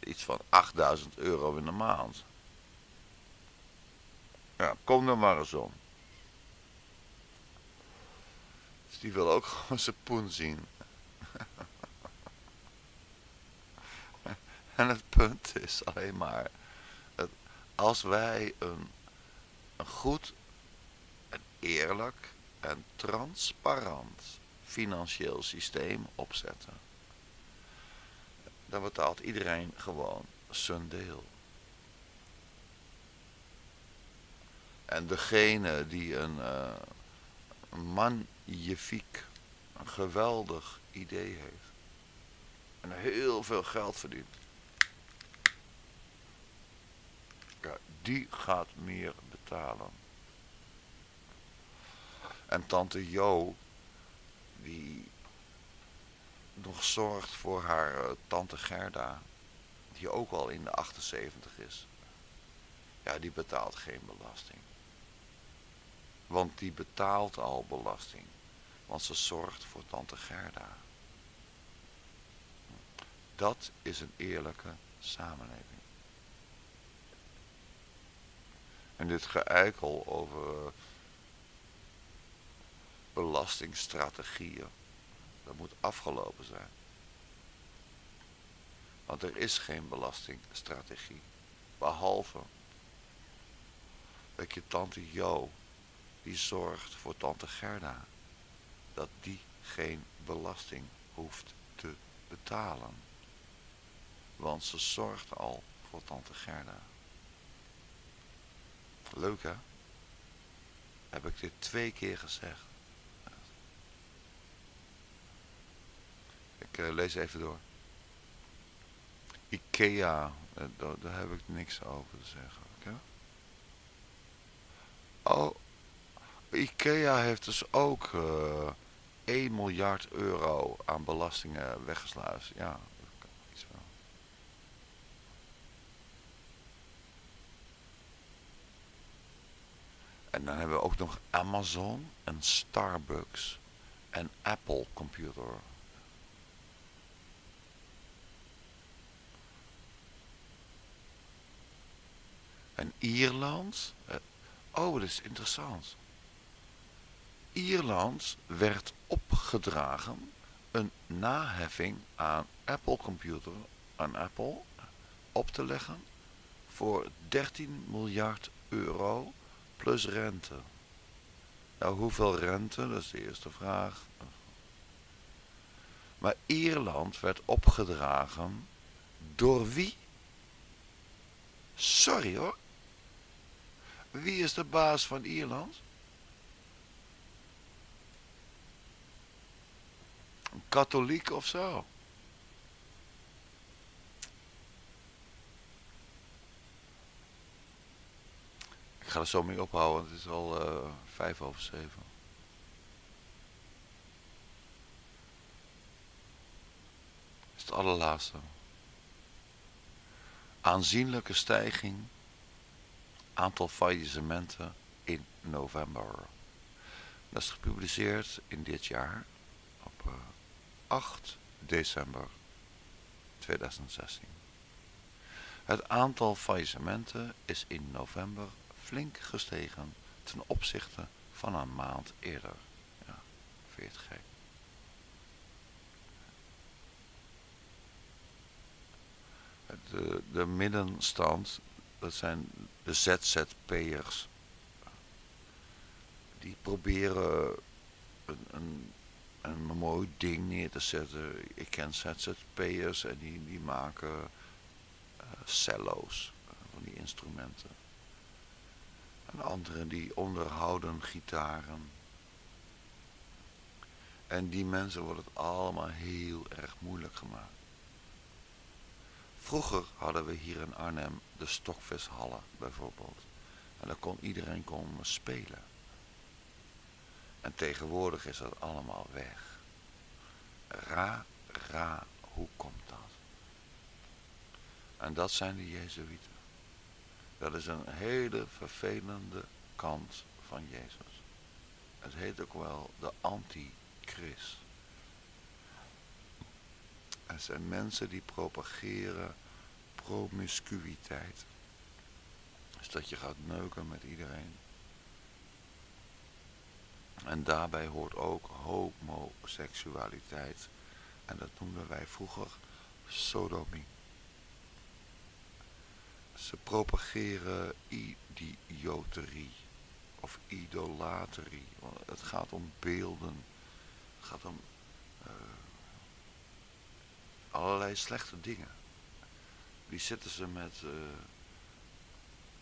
iets van 8000 euro in de maand. Ja, kom er maar eens om. Dus die wil ook gewoon zijn poen zien. en het punt is alleen maar... Het, Als wij een, een goed en eerlijk en transparant financieel systeem opzetten, dan betaalt iedereen gewoon zijn deel. En degene die een, uh, een magnifiek, een geweldig idee heeft. En heel veel geld verdient. Ja, die gaat meer betalen. En tante Jo, die nog zorgt voor haar uh, tante Gerda, die ook al in de 78 is. Ja, die betaalt geen belasting. Want die betaalt al belasting. Want ze zorgt voor tante Gerda. Dat is een eerlijke samenleving. En dit geëikel over belastingstrategieën, dat moet afgelopen zijn. Want er is geen belastingstrategie. Behalve dat je tante Jo die zorgt voor tante Gerda. Dat die geen belasting hoeft te betalen. Want ze zorgt al voor tante Gerda. Leuk hè? Heb ik dit twee keer gezegd. Ik uh, lees even door. Ikea, daar, daar, heb ik niks over te zeggen. Okay? Oh, IKEA heeft dus ook uh, eh, 1 miljard euro aan belastingen weggesluist. Ja, iets wel. En dan hebben we ook nog Amazon en Starbucks en Apple Computer. En Ierland. Eh, oh, dat is interessant. Ierland werd opgedragen een naheffing aan Apple Computer, aan Apple, op te leggen voor 13 miljard euro plus rente. Nou, hoeveel rente? Dat is de eerste vraag. Maar Ierland werd opgedragen door wie? Sorry hoor. Wie is de baas van Ierland? Katholiek of zo. Ik ga er zo mee ophouden, het is al uh, vijf over zeven. is het allerlaatste. Aanzienlijke stijging aantal faillissementen in november. Dat is gepubliceerd in dit jaar op uh, 8 december 2016. Het aantal faillissementen is in november flink gestegen ten opzichte van een maand eerder. Ja, vind de middenstand, dat zijn de ZZP'ers. Die proberen een, een een mooi ding neer te zetten. Ik ken ZZP'ers en die, die maken uh, cello's uh, van die instrumenten. En anderen die onderhouden gitaren. En die mensen wordt het allemaal heel erg moeilijk gemaakt. Vroeger hadden we hier in Arnhem de stokvishallen bijvoorbeeld. En daar kon iedereen komen spelen. En tegenwoordig is dat allemaal weg. Ra, ra, hoe komt dat? En dat zijn de Jezuïeten. Dat is een hele vervelende kant van Jezus. Het heet ook wel de antichrist. Het zijn mensen die propageren promiscuïteit. Dus dat je gaat neuken met iedereen. En daarbij hoort ook homoseksualiteit. En dat noemden wij vroeger sodomie. Ze propageren idioterie of idolaterie. Want het gaat om beelden. Het gaat om uh, allerlei slechte dingen. Die zitten ze met uh,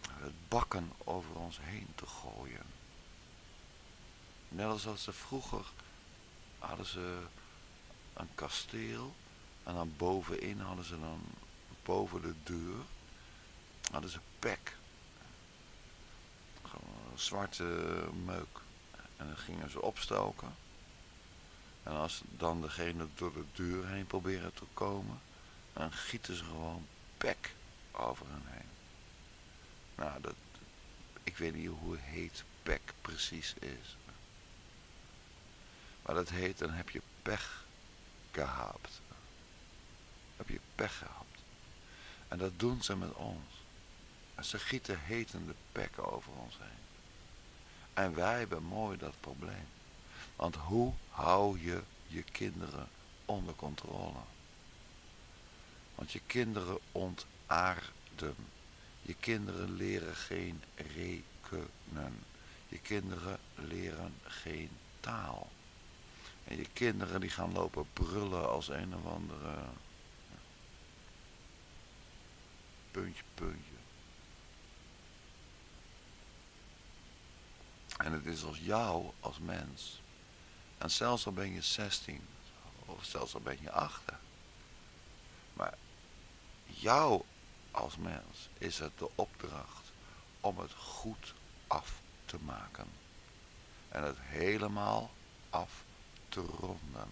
het bakken over ons heen te gooien. Net als ze vroeger hadden ze een kasteel en dan bovenin hadden ze dan boven de deur hadden ze pek. Gewoon zwarte meuk. En dan gingen ze opstoken. En als dan degene door de deur heen proberen te komen, dan gieten ze gewoon pek over hen heen. Nou, dat, ik weet niet hoe heet pek precies is. Maar dat heet, dan heb je pech gehad. Heb je pech gehad. En dat doen ze met ons. En ze gieten hetende pekken over ons heen. En wij hebben mooi dat probleem. Want hoe hou je je kinderen onder controle? Want je kinderen ontaarden. Je kinderen leren geen rekenen. Je kinderen leren geen taal. En je kinderen die gaan lopen brullen als een of andere puntje, puntje. En het is als jou, als mens. En zelfs al ben je 16, of zelfs al ben je 8. Maar jou als mens is het de opdracht om het goed af te maken. En het helemaal af te ronden.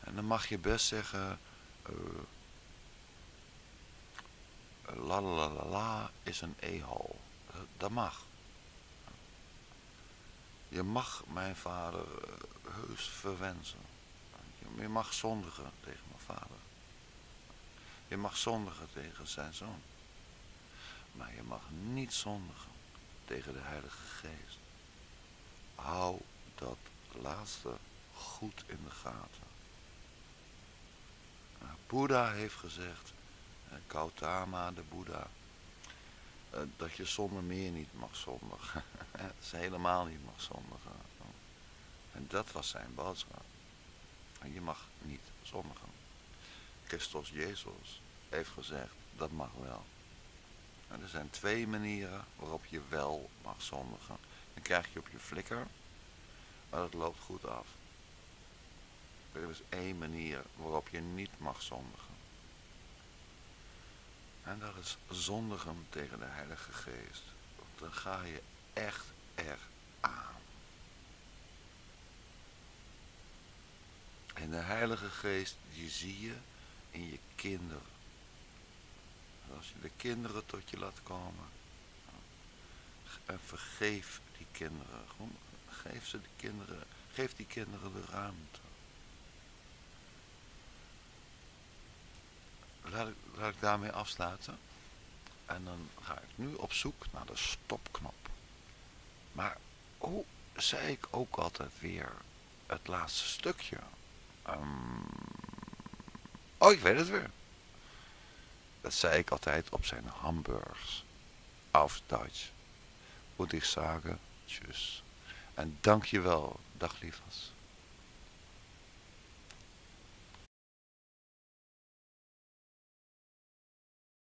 En dan mag je best zeggen, uh, la la la la is een e-hol. Dat mag. Je mag mijn vader heus verwensen. Je mag zondigen tegen mijn vader. Je mag zondigen tegen zijn zoon. Maar je mag niet zondigen tegen de Heilige Geest. Hou dat laatste goed in de gaten. Nou, Boeddha heeft gezegd, Gautama de Boeddha, eh, dat je zonder meer niet mag zondigen. dat is helemaal niet mag zondigen. En dat was zijn boodschap. Je mag niet zondigen. Christus Jezus heeft gezegd, dat mag wel. En er zijn twee manieren waarop je wel mag zondigen. Dan krijg je op je flikker maar dat loopt goed af. Er is één manier waarop je niet mag zondigen. En dat is zondigen tegen de Heilige Geest. Dan ga je echt er aan. En de Heilige Geest, die zie je in je kinderen. Als je de kinderen tot je laat komen. En vergeef die kinderen. Gewoon Geef, ze de kinderen, geef die kinderen de ruimte. Laat ik, laat ik daarmee afsluiten. En dan ga ik nu op zoek naar de stopknop. Maar hoe zei ik ook altijd weer het laatste stukje? Um, oh, ik weet het weer. Dat zei ik altijd op zijn hamburgers. Auf Duits. Und ich sage, tschüss. En dank je wel, dag liefers.